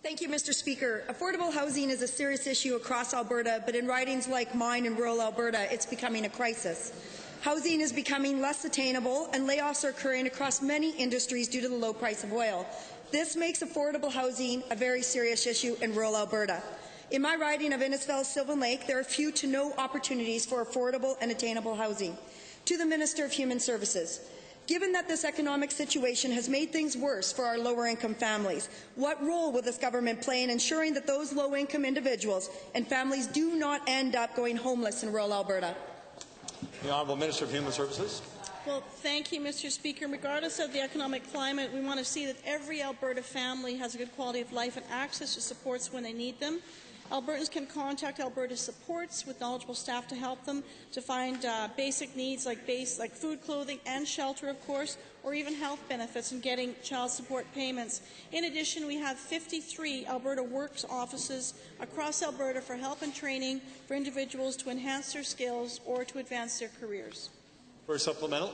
Thank you, Mr. Speaker. Affordable housing is a serious issue across Alberta, but in ridings like mine in rural Alberta, it's becoming a crisis. Housing is becoming less attainable, and layoffs are occurring across many industries due to the low price of oil. This makes affordable housing a very serious issue in rural Alberta. In my riding of Innisfail Sylvan Lake, there are few to no opportunities for affordable and attainable housing. To the Minister of Human Services, Given that this economic situation has made things worse for our lower-income families, what role will this government play in ensuring that those low-income individuals and families do not end up going homeless in rural Alberta? The Honourable Minister of Human Services. Well, thank you, Mr. Speaker. Regardless of the economic climate, we want to see that every Alberta family has a good quality of life and access to supports when they need them. Albertans can contact Alberta Supports with knowledgeable staff to help them to find uh, basic needs like base like food, clothing, and shelter, of course, or even health benefits and getting child support payments. In addition, we have 53 Alberta Works offices across Alberta for help and training for individuals to enhance their skills or to advance their careers. For supplemental.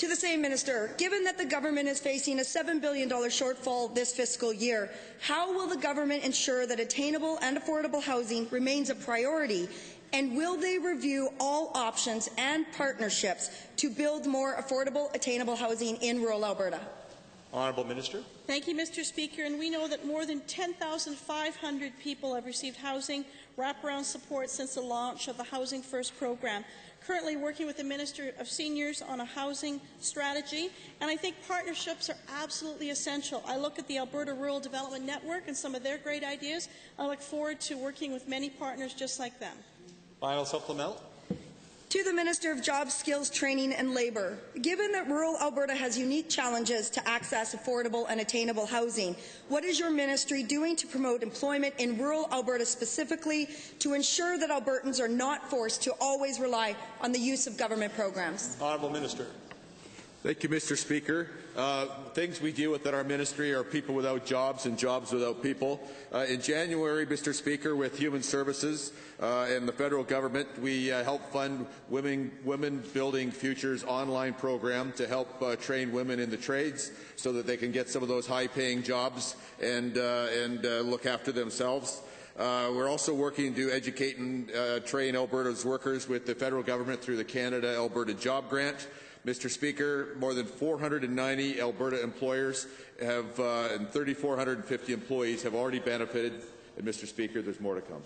To the same minister, given that the government is facing a $7 billion shortfall this fiscal year, how will the government ensure that attainable and affordable housing remains a priority and will they review all options and partnerships to build more affordable, attainable housing in rural Alberta? Honourable Minister. Thank you, Mr. Speaker. And we know that more than 10,500 people have received housing wraparound support since the launch of the Housing First program currently working with the Minister of Seniors on a housing strategy, and I think partnerships are absolutely essential. I look at the Alberta Rural Development Network and some of their great ideas. I look forward to working with many partners just like them. Final supplemental. To the Minister of Jobs, Skills, Training and Labour, given that rural Alberta has unique challenges to access affordable and attainable housing, what is your ministry doing to promote employment in rural Alberta specifically to ensure that Albertans are not forced to always rely on the use of government programs? Honourable Minister. Thank you, Mr. Speaker. Uh, things we deal with at our ministry are people without jobs and jobs without people. Uh, in January, Mr. Speaker, with Human Services uh, and the federal government, we uh, helped fund Women, Women Building Futures online program to help uh, train women in the trades so that they can get some of those high-paying jobs and, uh, and look after themselves. Uh, we're also working to educate and uh, train Alberta's workers with the federal government through the Canada-Alberta Job Grant. Mr. Speaker, more than 490 Alberta employers have, uh, and 3,450 employees have already benefited. And Mr. Speaker, there's more to come.